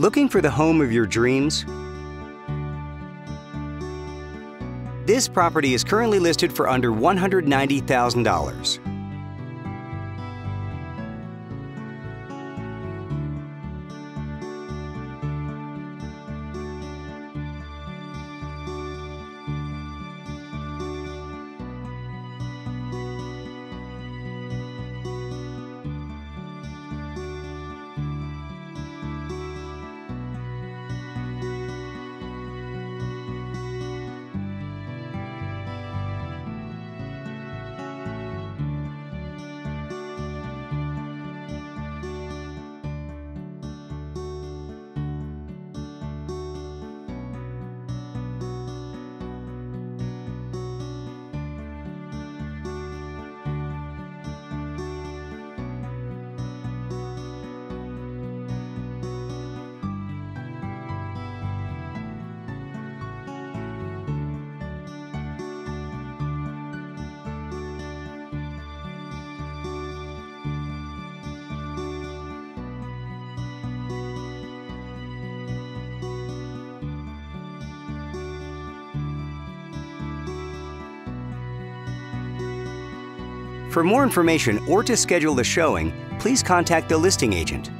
Looking for the home of your dreams? This property is currently listed for under $190,000. For more information or to schedule the showing, please contact the listing agent.